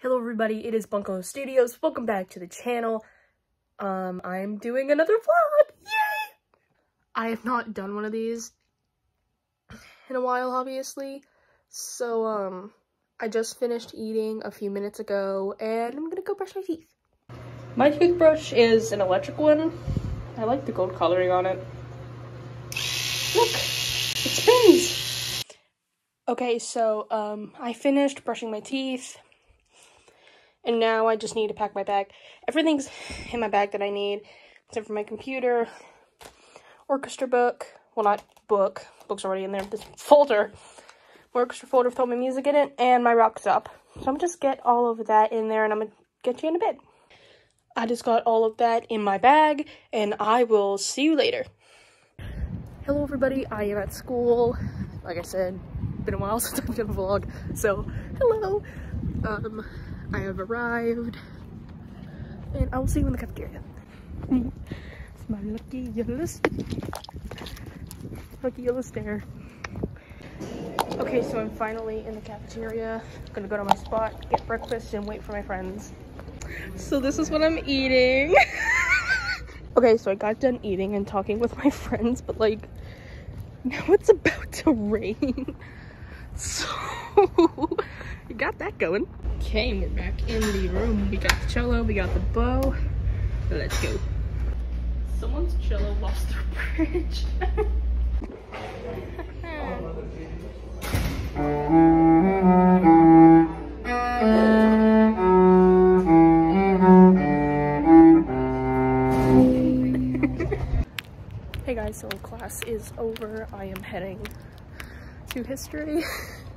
Hello everybody, it is Bongalo Studios. Welcome back to the channel. Um, I'm doing another vlog. Yay! I have not done one of these in a while, obviously. So, um, I just finished eating a few minutes ago, and I'm gonna go brush my teeth. My toothbrush is an electric one. I like the gold coloring on it. Look, it spins! Okay, so, um, I finished brushing my teeth. And now I just need to pack my bag. Everything's in my bag that I need, except for my computer, orchestra book. Well, not book. Book's already in there. This folder. Orchestra folder with all my music in it, and my rucksack. So I'm just get all of that in there, and I'm gonna get you into bed. I just got all of that in my bag, and I will see you later. Hello, everybody. I am at school. Like I said, been a while since I've done a vlog, so hello. Um, I have arrived. And I will see you in the cafeteria. it's my lucky yellow Lucky yellow stair. Okay, so I'm finally in the cafeteria. I'm Gonna go to my spot, get breakfast, and wait for my friends. So this is what I'm eating. okay, so I got done eating and talking with my friends, but like, now it's about to rain. So, you got that going. Okay, we're back in the room. We got the cello, we got the bow. Let's go. Someone's cello lost their bridge. hey guys, so class is over. I am heading to history.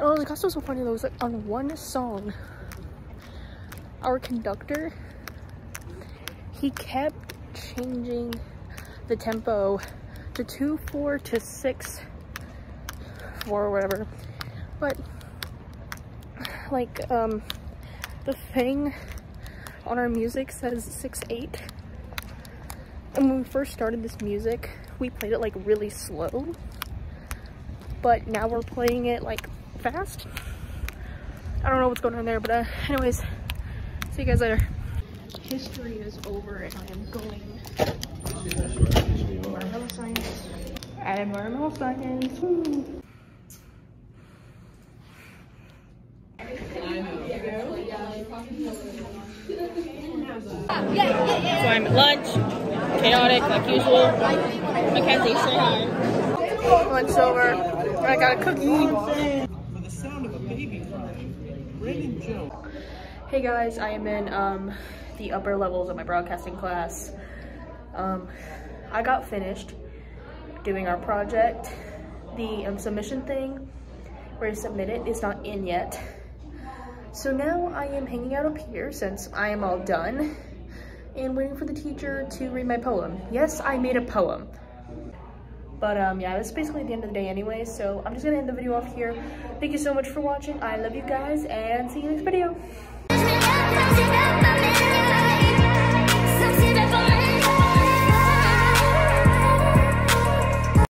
Oh, the class was so funny though. Was like on one song, our conductor, he kept changing the tempo to 2, 4, to 6, 4 or whatever. But, like, um, the thing on our music says 6, 8. And when we first started this music, we played it like really slow. But now we're playing it like fast. I don't know what's going on there, but uh, anyways, see you guys later. History is over and I am going environmental science. Environmental science. Woo. So I'm at lunch, chaotic like usual. Mackenzie, say hi. Lunch over. I got a cookie. Hey guys, I am in um, the upper levels of my broadcasting class. Um, I got finished doing our project. The um, submission thing where you submit it is not in yet. So now I am hanging out up here since I am all done and waiting for the teacher to read my poem. Yes, I made a poem. But um, yeah, that's basically the end of the day anyway, so I'm just gonna end the video off here. Thank you so much for watching. I love you guys, and see you next video.